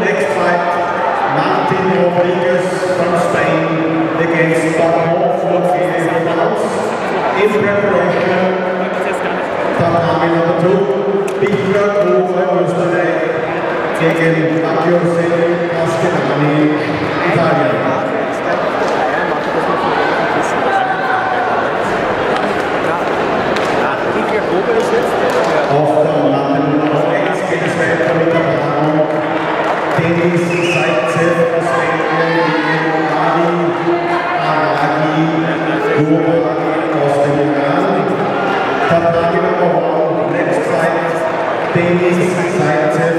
next fight, Martin Rodriguez from Spain Seite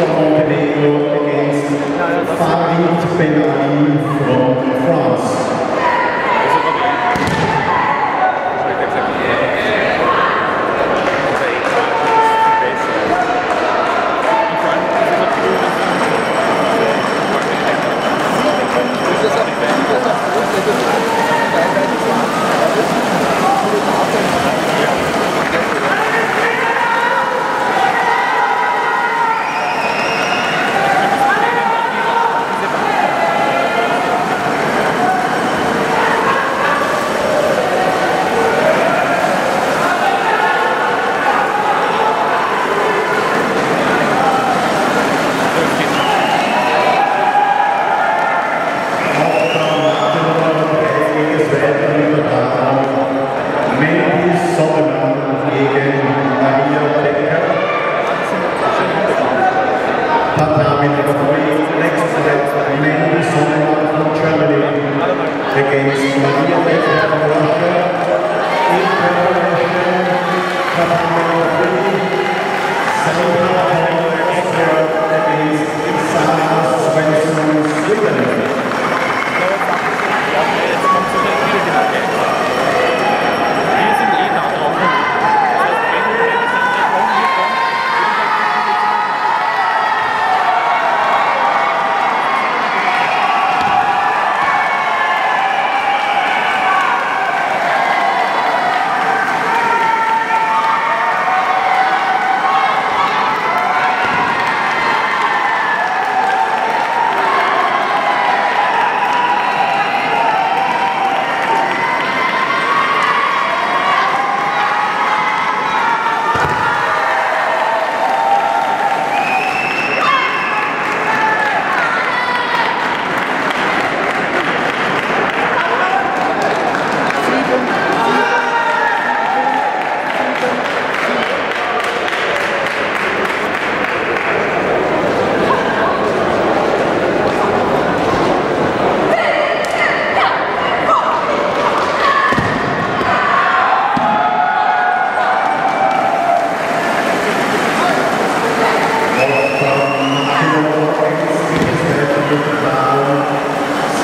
from Montenegro against Fabio Penali from France.